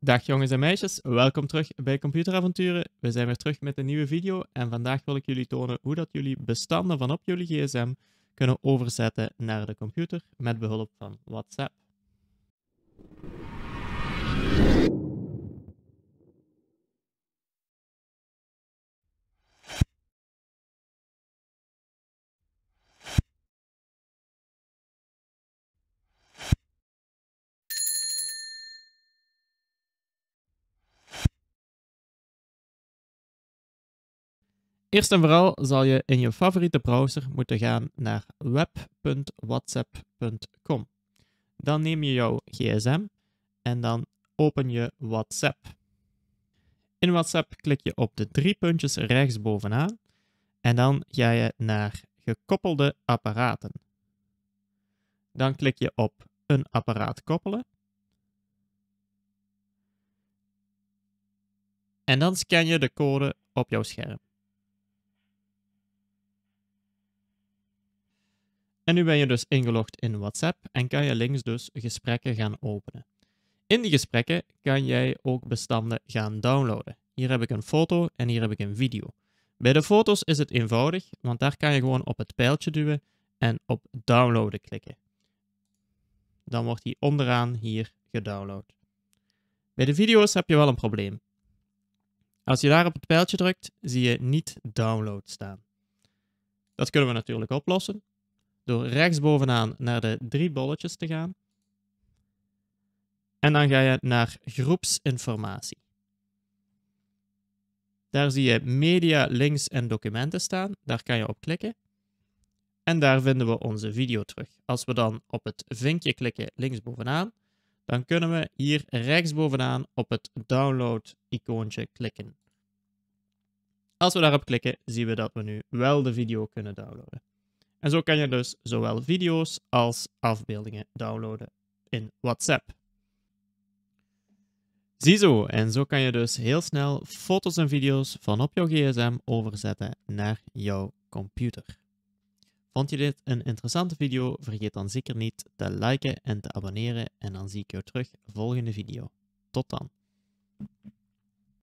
Dag jongens en meisjes, welkom terug bij Computeravonturen. We zijn weer terug met een nieuwe video en vandaag wil ik jullie tonen hoe dat jullie bestanden van op jullie gsm kunnen overzetten naar de computer met behulp van WhatsApp. Eerst en vooral zal je in je favoriete browser moeten gaan naar web.whatsapp.com. Dan neem je jouw gsm en dan open je WhatsApp. In WhatsApp klik je op de drie puntjes rechtsbovenaan en dan ga je naar gekoppelde apparaten. Dan klik je op een apparaat koppelen. En dan scan je de code op jouw scherm. En nu ben je dus ingelogd in WhatsApp en kan je links dus gesprekken gaan openen. In die gesprekken kan jij ook bestanden gaan downloaden. Hier heb ik een foto en hier heb ik een video. Bij de foto's is het eenvoudig, want daar kan je gewoon op het pijltje duwen en op downloaden klikken. Dan wordt die onderaan hier gedownload. Bij de video's heb je wel een probleem. Als je daar op het pijltje drukt, zie je niet download staan. Dat kunnen we natuurlijk oplossen door rechtsbovenaan naar de drie bolletjes te gaan. En dan ga je naar groepsinformatie. Daar zie je media, links en documenten staan. Daar kan je op klikken. En daar vinden we onze video terug. Als we dan op het vinkje klikken linksbovenaan, dan kunnen we hier rechtsbovenaan op het download-icoontje klikken. Als we daarop klikken, zien we dat we nu wel de video kunnen downloaden. En zo kan je dus zowel video's als afbeeldingen downloaden in WhatsApp. Ziezo, en zo kan je dus heel snel foto's en video's van op jouw gsm overzetten naar jouw computer. Vond je dit een interessante video? Vergeet dan zeker niet te liken en te abonneren en dan zie ik jou terug volgende video. Tot dan.